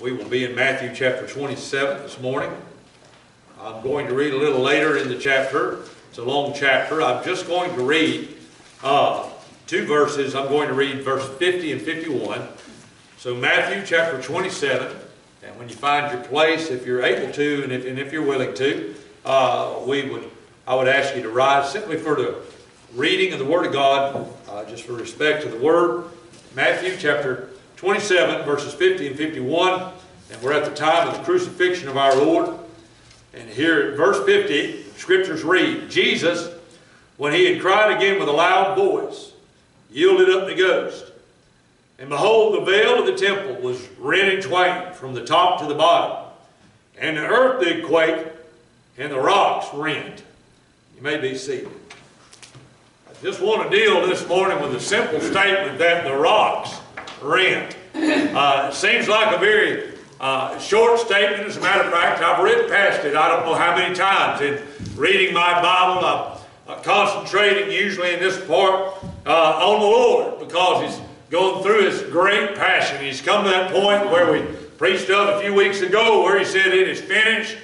We will be in Matthew chapter 27 this morning. I'm going to read a little later in the chapter. It's a long chapter. I'm just going to read uh, two verses. I'm going to read verse 50 and 51. So Matthew chapter 27, and when you find your place, if you're able to, and if, and if you're willing to, uh, we would, I would ask you to rise simply for the reading of the Word of God, uh, just for respect to the Word. Matthew chapter 27, verses 50 and 51. And we're at the time of the crucifixion of our Lord. And here at verse 50, scriptures read, Jesus, when he had cried again with a loud voice, yielded up the ghost. And behold, the veil of the temple was rent in twain from the top to the bottom. And the earth did quake, and the rocks rent. You may be seated. I just want to deal this morning with a simple statement that the rocks rent. Uh, seems like a very uh, short statement. As a matter of fact, I've read past it I don't know how many times. In reading my Bible, I'm uh, concentrating usually in this part uh, on the Lord because He's going through His great passion. He's come to that point where we preached of a few weeks ago where He said it is finished.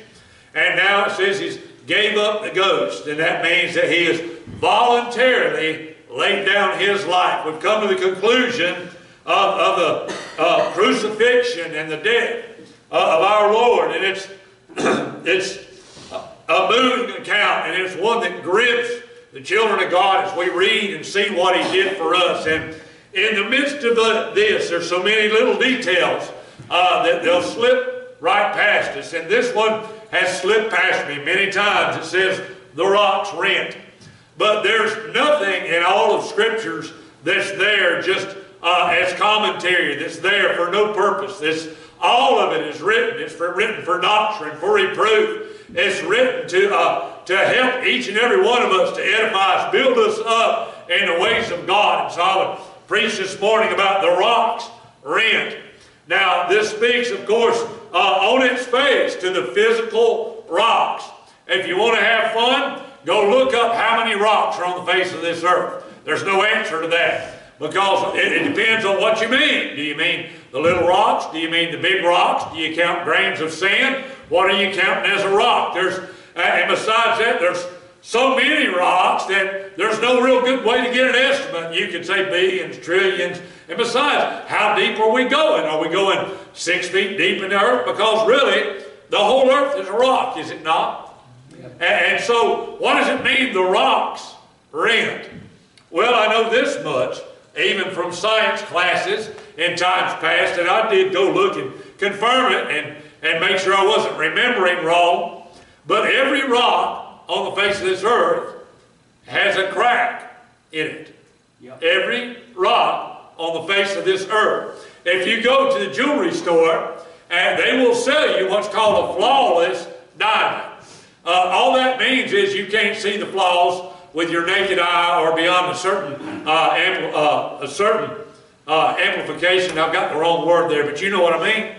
And now it says He's gave up the ghost. And that means that He has voluntarily laid down His life. We've come to the conclusion of, of the uh, crucifixion and the death uh, of our Lord. And it's, it's a moving account, and it's one that grips the children of God as we read and see what He did for us. And in the midst of the, this, there's so many little details uh, that they'll slip right past us. And this one has slipped past me many times. It says, the rocks rent. But there's nothing in all of Scriptures that's there just uh, as commentary that's there for no purpose. This, all of it is written. It's for, written for doctrine, for reproof. It's written to, uh, to help each and every one of us, to edify us, build us up in the ways of God. And so I would preach this morning about the rocks rent. Now, this speaks, of course, uh, on its face to the physical rocks. If you want to have fun, go look up how many rocks are on the face of this earth. There's no answer to that. Because it, it, depends on what you mean. Do you mean the little rocks? Do you mean the big rocks? Do you count grains of sand? What are you counting as a rock? There's, uh, and besides that, there's so many rocks that there's no real good way to get an estimate. You could say billions, trillions. And besides, how deep are we going? Are we going six feet deep in the earth? Because really, the whole earth is a rock, is it not? And, and so, what does it mean the rocks rent? Well, I know this much even from science classes in times past, and I did go look and confirm it and, and make sure I wasn't remembering wrong. But every rock on the face of this earth has a crack in it. Yep. Every rock on the face of this earth. If you go to the jewelry store, and they will sell you what's called a flawless diamond. Uh, all that means is you can't see the flaws with your naked eye or beyond a certain, uh, ampl uh, a certain uh, amplification. I've got the wrong word there, but you know what I mean.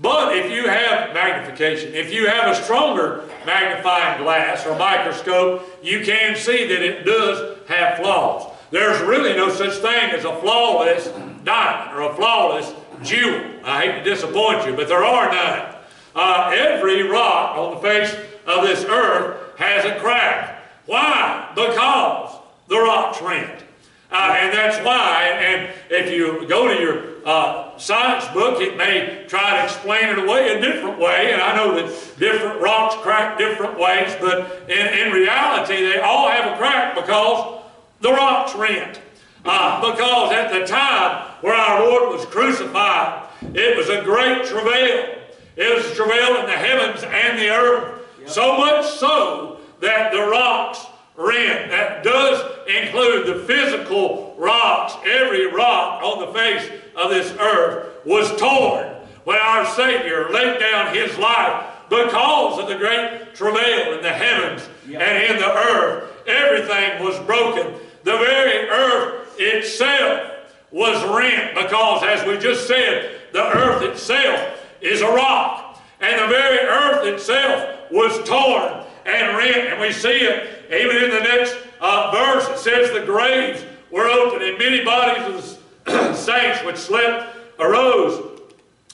But if you have magnification, if you have a stronger magnifying glass or microscope, you can see that it does have flaws. There's really no such thing as a flawless diamond or a flawless jewel. I hate to disappoint you, but there are none. Uh, every rock on the face of this earth has a crack. Why? Because the rocks rent. Uh, and that's why, and if you go to your uh, science book, it may try to explain it away a different way, and I know that different rocks crack different ways, but in, in reality, they all have a crack because the rocks rent. Uh, because at the time where our Lord was crucified, it was a great travail. It was travail in the heavens and the earth. Yep. So much so that the rocks rent. That does include the physical rocks. Every rock on the face of this earth was torn when our Savior laid down His life because of the great travail in the heavens and in the earth. Everything was broken. The very earth itself was rent because, as we just said, the earth itself is a rock. And the very earth itself was torn and rent. And we see it even in the next uh, verse. It says the graves were opened, and many bodies of the saints which slept arose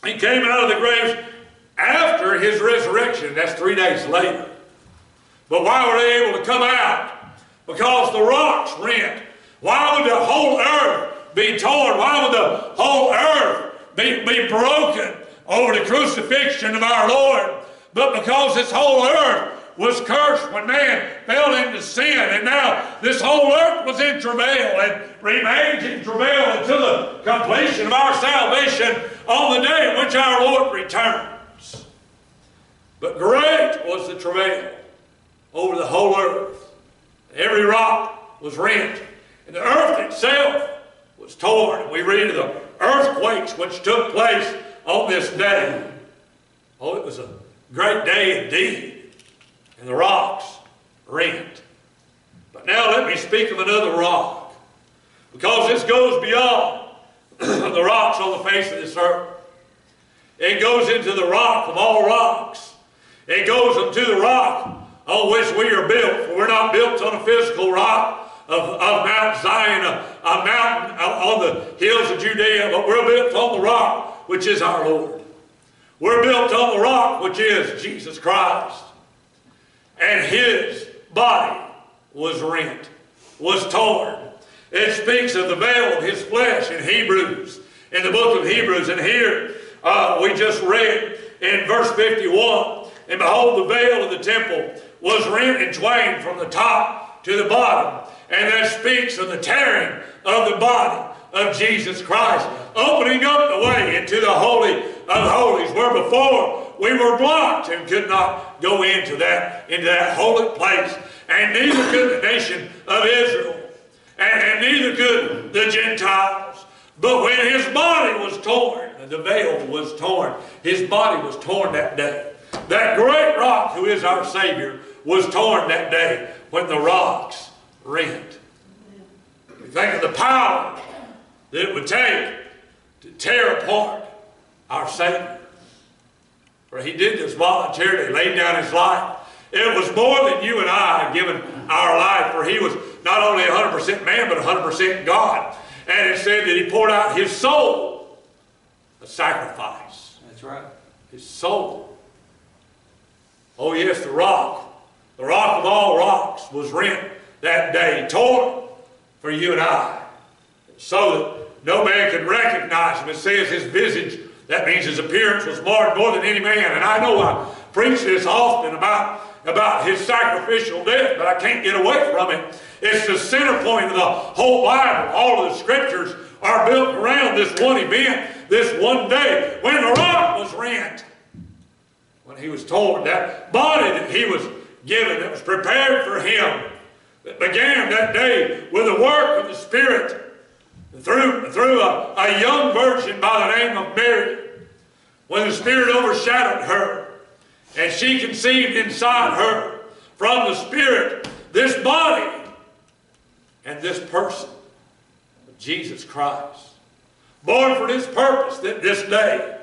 He came out of the graves after his resurrection. That's three days later. But why were they able to come out? Because the rocks rent. Why would the whole earth be torn? Why would the whole earth be, be broken over the crucifixion of our Lord? But because this whole earth was cursed when man fell into sin, and now this whole earth was in travail and remains in travail until the completion of our salvation on the day in which our Lord returns. But great was the travail over the whole earth. Every rock was rent, and the earth itself was torn. We read of the earthquakes which took place on this day. Oh, it was a great day indeed and the rocks rent. But now let me speak of another rock, because this goes beyond the rocks on the face of this earth. It goes into the rock of all rocks. It goes into the rock on which we are built. For we're not built on a physical rock of, of Mount Zion, a, a mountain uh, on the hills of Judea, but we're built on the rock which is our Lord. We're built on the rock which is Jesus Christ and his body was rent, was torn. It speaks of the veil of his flesh in Hebrews, in the book of Hebrews. And here uh, we just read in verse 51 And behold, the veil of the temple was rent in twain from the top to the bottom. And that speaks of the tearing of the body of Jesus Christ, opening up the way into the Holy of Holies, where before we were blocked and could not go into that, into that holy place. And neither could the nation of Israel. And, and neither could the Gentiles. But when his body was torn, the veil was torn, his body was torn that day. That great rock who is our Savior was torn that day when the rocks rent. Think of the power that it would take to tear apart our Savior. For he did this voluntarily, laid down his life. It was more than you and I had given our life, for he was not only 100% man, but 100% God. And it said that he poured out his soul, a sacrifice. That's right. His soul. Oh yes, the rock, the rock of all rocks was rent that day, torn for you and I, so that no man could recognize him. It says his visage that means his appearance was marred more than any man. And I know I preach this often about, about his sacrificial death, but I can't get away from it. It's the center point of the whole Bible. All of the scriptures are built around this one event, this one day, when the rock was rent. When he was torn, that body that he was given, that was prepared for him, that began that day with the work of the Spirit through, through a, a young virgin by the name of Mary, when the Spirit overshadowed her, and she conceived inside her from the Spirit this body and this person, Jesus Christ. Born for this purpose, that this day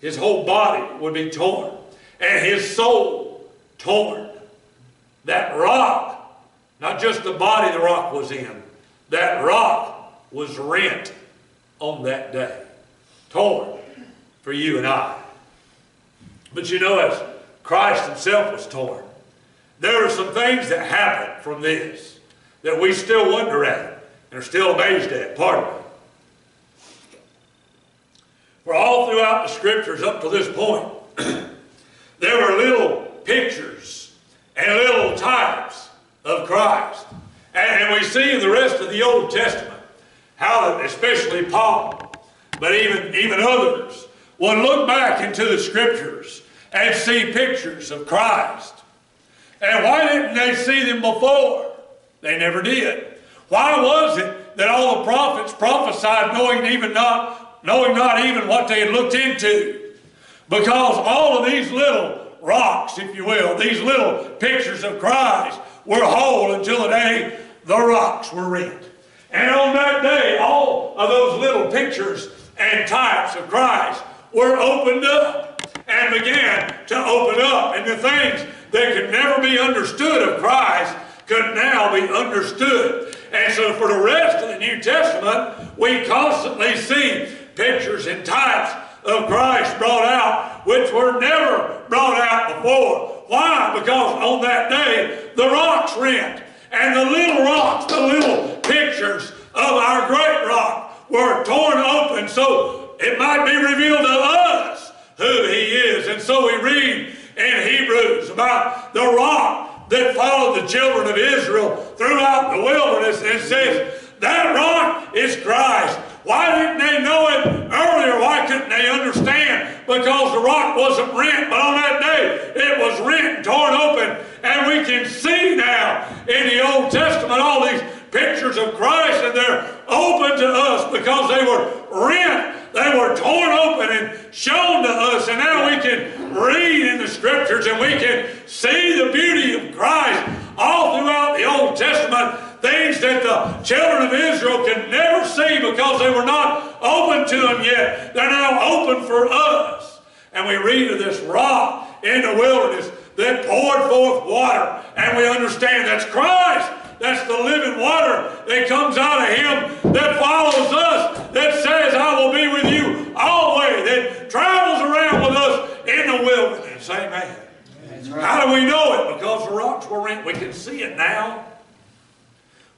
his whole body would be torn and his soul torn. That rock, not just the body the rock was in, that rock was rent on that day, torn for you and I. But you know, as Christ himself was torn, there are some things that happen from this that we still wonder at and are still amazed at, pardon me. For all throughout the scriptures up to this point, there were little pictures and little types of Christ. And, and we see in the rest of the Old Testament how especially Paul, but even, even others, would look back into the scriptures and see pictures of Christ. And why didn't they see them before? They never did. Why was it that all the prophets prophesied knowing even not, knowing not even what they had looked into? Because all of these little rocks, if you will, these little pictures of Christ were whole until the day the rocks were rent. And on that day, all of those little pictures and types of Christ were opened up and began to open up. And the things that could never be understood of Christ could now be understood. And so for the rest of the New Testament, we constantly see pictures and types of Christ brought out, which were never brought out before. Why? Because on that day, the rocks rent. And the little rocks, the little pictures of our great rock were torn open so it might be revealed to us who he is. And so we read in Hebrews about the rock that followed the children of Israel throughout the wilderness. And says, that rock is Christ. Why didn't they know it earlier? Why couldn't they understand? Because the rock wasn't rent, but on that day it was rent and torn open. And we can see now in the Old Testament all these pictures of Christ, and they're open to us because they were rent, they were torn open and shown to us. And now we can read in the scriptures and we can see the beauty of Christ all throughout the Old Testament things that the children of Israel could never see because they were not open to them yet. They're now open for us. And we read of this rock in the wilderness that poured forth water. And we understand that's Christ. That's the living water that comes out of Him that follows us, that says, I will be with you always, that travels around with us in the wilderness. Amen. Right. How do we know it? Because the rocks were rent. We can see it now.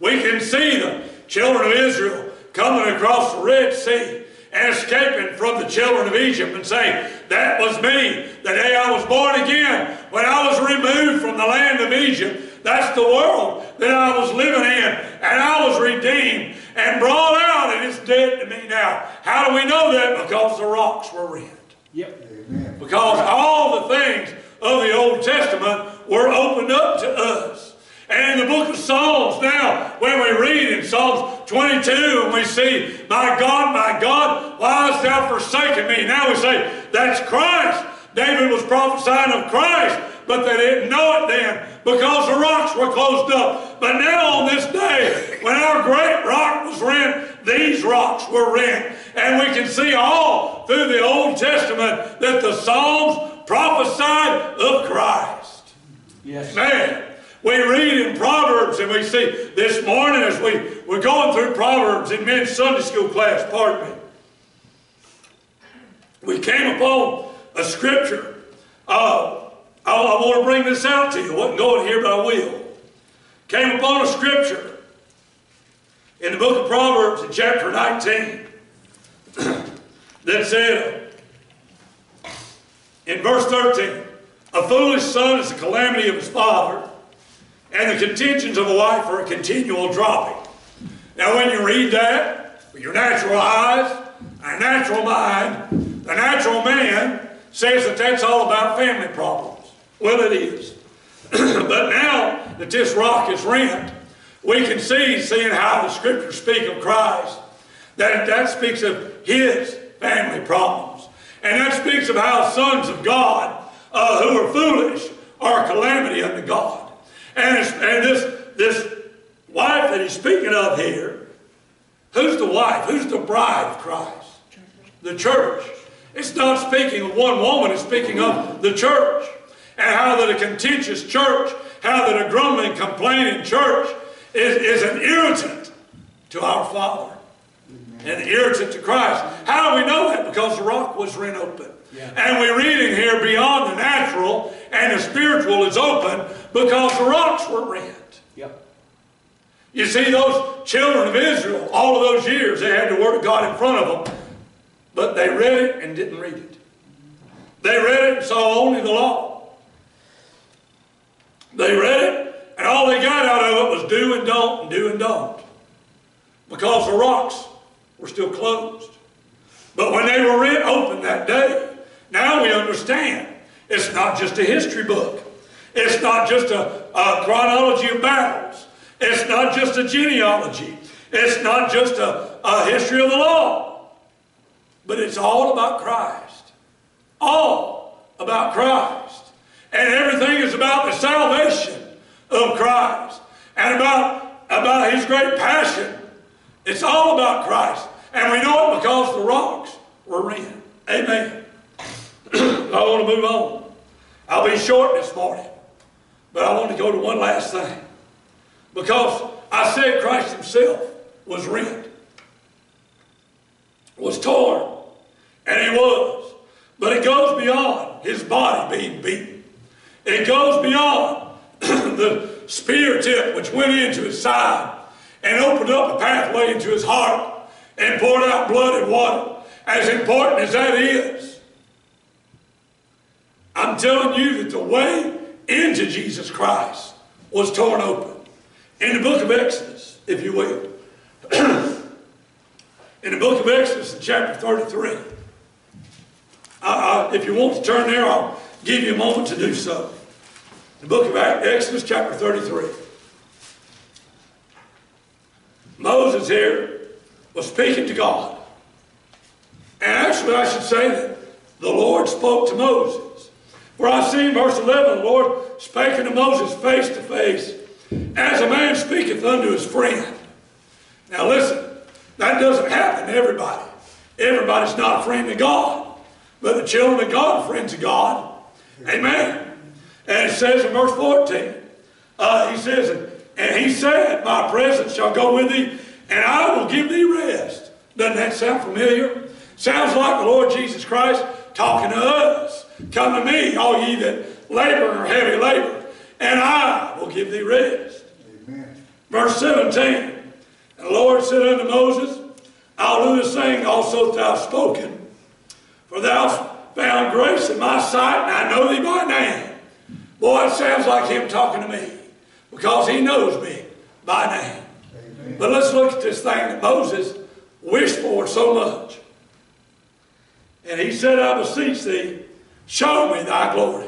We can see the children of Israel coming across the Red Sea and escaping from the children of Egypt and saying, that was me the day I was born again, when I was removed from the land of Egypt. That's the world that I was living in, and I was redeemed and brought out, and it's dead to me now. How do we know that? Because the rocks were rent. Yep. Amen. Because all the things of the Old Testament were opened up to us. And in the book of Psalms now, when we read in Psalms 22 and we see, My God, my God, why hast thou forsaken me? Now we say, that's Christ. David was prophesying of Christ, but they didn't know it then because the rocks were closed up. But now on this day, when our great rock was rent, these rocks were rent. And we can see all through the Old Testament that the Psalms prophesied of Christ. Yes. Man, we read in Proverbs and we see this morning as we were going through Proverbs in men's Sunday school class, pardon me, we came upon a scripture. Uh, I, I want to bring this out to you. I wasn't going here, but I will. Came upon a scripture in the book of Proverbs in chapter 19 that said in verse 13, a foolish son is the calamity of his father, and the contentions of a wife are a continual dropping. Now, when you read that with your natural eyes and natural mind, the natural man says that that's all about family problems. Well, it is. but now that this rock is rent, we can see, seeing how the scriptures speak of Christ, that that speaks of his family problems. And that speaks of how sons of God uh, who are foolish are a calamity unto God. And, and this, this wife that he's speaking of here, who's the wife? Who's the bride of Christ? The church. It's not speaking of one woman, it's speaking of the church. And how that a contentious church, how that a grumbling, complaining church is, is an irritant to our Father. And an irritant to Christ. How do we know that? Because the rock was rent open. Yeah. And we read in here beyond the natural and the spiritual is open because the rocks were rent. Yep. You see, those children of Israel, all of those years, they had the Word of God in front of them, but they read it and didn't read it. They read it and saw only the law. They read it, and all they got out of it was do and don't and do and don't. Because the rocks were still closed. But when they were read open that day, now we understand. It's not just a history book. It's not just a, a chronology of battles. It's not just a genealogy. It's not just a, a history of the law. But it's all about Christ. All about Christ. And everything is about the salvation of Christ. And about, about His great passion. It's all about Christ. And we know it because the rocks were rent. Amen. I want to move on. I'll be short this morning, but I want to go to one last thing. Because I said Christ himself was rent, was torn. And he was. But it goes beyond his body being beaten. It goes beyond the spear tip which went into his side and opened up a pathway into his heart and poured out blood and water. As important as that is, I'm telling you that the way into Jesus Christ was torn open. In the book of Exodus, if you will. in the book of Exodus, in chapter 33. Uh, if you want to turn there, I'll give you a moment to do so. The book of Exodus, chapter 33. Moses here was speaking to God. And actually, I should say that the Lord spoke to Moses. For I see in verse 11, the Lord spake unto Moses face to face, as a man speaketh unto his friend. Now listen, that doesn't happen to everybody. Everybody's not a friend of God. But the children of God are friends of God. Amen. And it says in verse 14, uh, he says, And he said, My presence shall go with thee, and I will give thee rest. Doesn't that sound familiar? Sounds like the Lord Jesus Christ talking to us. Come to me, all ye that labor or heavy labor, and I will give thee rest. Amen. Verse 17, And the Lord said unto Moses, I'll do the same also that thou hast spoken, for thou hast found grace in my sight, and I know thee by name. Boy, it sounds like him talking to me, because he knows me by name. Amen. But let's look at this thing that Moses wished for so much. And he said, I beseech thee, show me thy glory.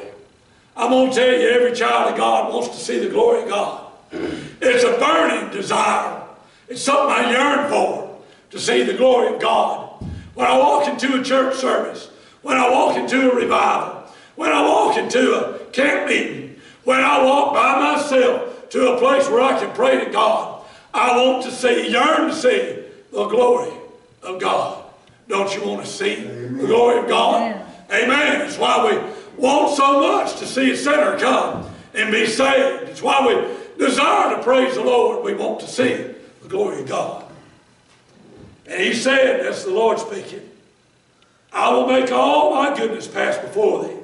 I'm going to tell you, every child of God wants to see the glory of God. It's a burning desire. It's something I yearn for, to see the glory of God. When I walk into a church service, when I walk into a revival, when I walk into a camp meeting, when I walk by myself to a place where I can pray to God, I want to see, yearn to see the glory of God. Don't you want to see Amen. the glory of God? Amen. Amen. It's why we want so much to see a sinner come and be saved. It's why we desire to praise the Lord. We want to see the glory of God. And he said, that's the Lord speaking, I will make all my goodness pass before thee.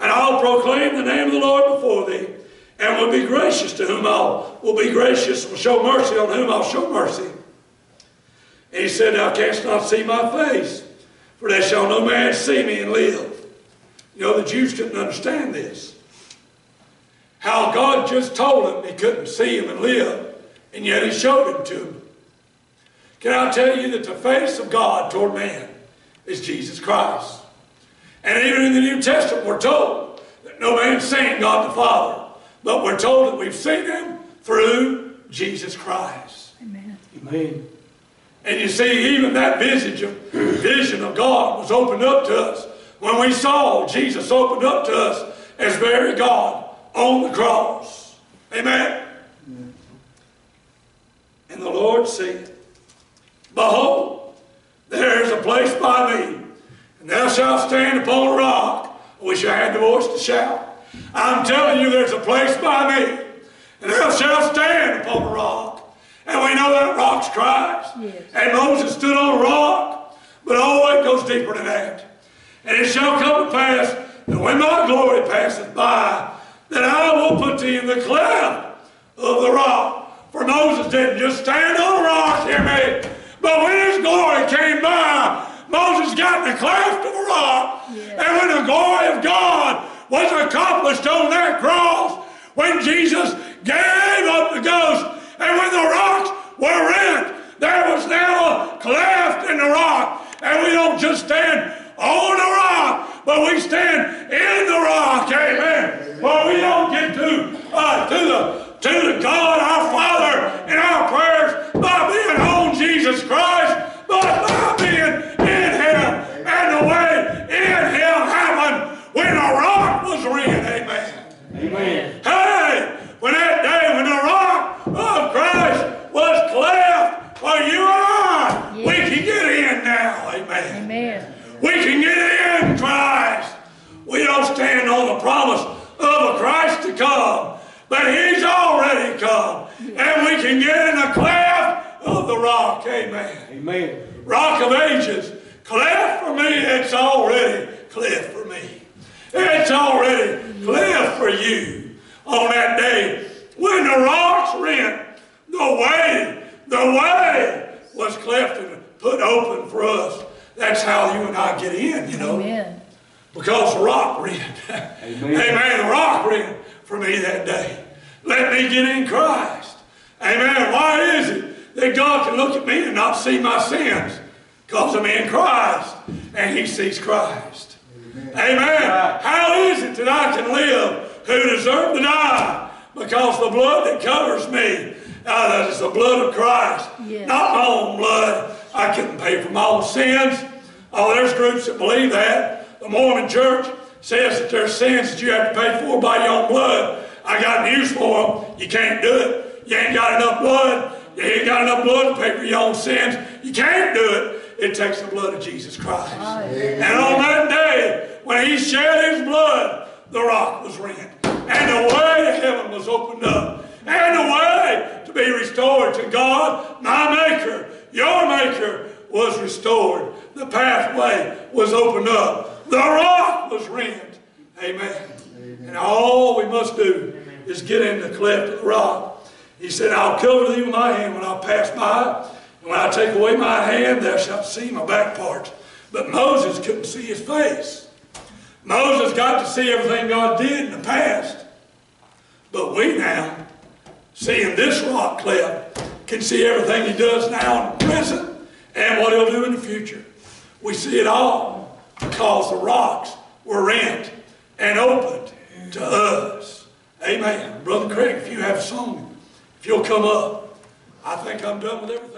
And I'll proclaim the name of the Lord before thee, and will be gracious to whom I will be gracious, will show mercy on whom I'll show mercy. And he said, Thou canst not see my face, for there shall no man see me and live. You know, the Jews couldn't understand this. How God just told them he couldn't see him and live, and yet he showed him to them. Can I tell you that the face of God toward man is Jesus Christ? And even in the New Testament, we're told that no man's seen God the Father, but we're told that we've seen him through Jesus Christ. Amen. Amen. And you see, even that vision of, vision of God was opened up to us when we saw Jesus opened up to us as very God on the cross. Amen. And the Lord said, Behold, there is a place by me, and thou shalt stand upon a rock. I wish I had the voice to shout. I'm telling you, there's a place by me, and thou shalt stand upon a rock. And we know that rock's Christ. Yes. And Moses stood on a rock. But oh, it goes deeper than that. And it shall come to pass that when my glory passeth by, that I will put thee in the cleft of the rock. For Moses didn't just stand on a rock, hear me. But when his glory came by, Moses got in the cleft of a rock. Yes. And when the glory of God was accomplished on that cross, when Jesus gave up the ghost, and when the rocks were rent, there was now a cleft in the rock. And we don't just stand on the rock, but we stand in the rock. Amen. Well, we don't get to uh, to the to the God our Father in our prayers by being on Jesus Christ, come, but He's already come. And we can get in the cleft of the rock. Amen. Amen. Rock of ages. cleft for me, it's already cleft for me. It's already cleft for you on that day when the rocks rent. The way, the way was cleft and put open for us. That's how you and I get in, you know. Amen. Because the rock rent. Amen. The rock rent for me that day. Let me get in Christ. Amen. Why is it that God can look at me and not see my sins? Because I'm in Christ and He sees Christ. Amen. How is it that I can live who deserve to die? Because the blood that covers me, uh, that is the blood of Christ, Yes. not my own blood. I couldn't pay for my own sins. Oh, there's groups that believe that. The Mormon church says that there's sins that you have to pay for by your own blood. I got news for them. You can't do it. You ain't got enough blood. You ain't got enough blood to pay for your own sins. You can't do it. It takes the blood of Jesus Christ. And on that day, when he shed his blood, the rock was rent. And the way to heaven was opened up. And the way to be restored to God, my Maker, your Maker, was restored. The pathway was opened up. The rock was rent. Amen. And all we must do is get in the cleft rock. He said, I'll cover thee with my hand when I pass by. And when I take away my hand, thou shalt see my back parts. But Moses couldn't see his face. Moses got to see everything God did in the past. But we now, seeing this rock cleft, can see everything he does now in the present and what he'll do in the future. We see it all because the rocks were rent and opened to us. Amen. Brother Craig, if you have a song, if you'll come up, I think I'm done with everything